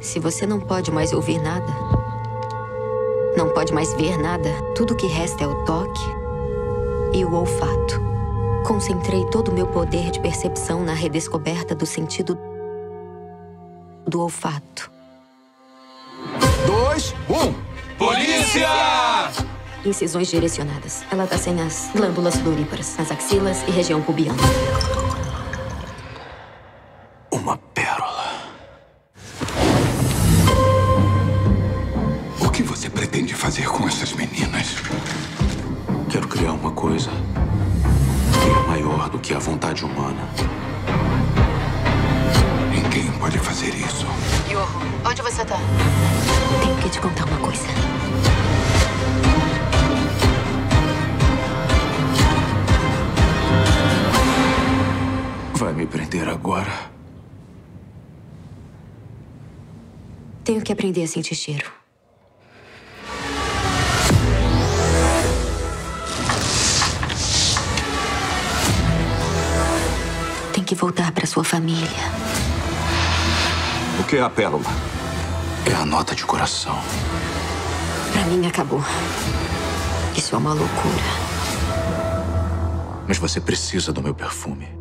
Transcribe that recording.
Se você não pode mais ouvir nada, não pode mais ver nada, tudo que resta é o toque e o olfato. Concentrei todo o meu poder de percepção na redescoberta do sentido do olfato. Dois, um. Polícia! Incisões direcionadas. Ela tá sem as glândulas floríparas, as axilas e região pubiana. Fazer com essas meninas? Quero criar uma coisa que é maior do que a vontade humana. Ninguém pode fazer isso. Yorro, onde você tá? Tenho que te contar uma coisa. Vai me prender agora? Tenho que aprender a sentir cheiro. Que voltar para sua família. O que é a pérola? É a nota de coração. Pra mim acabou. Isso é uma loucura. Mas você precisa do meu perfume.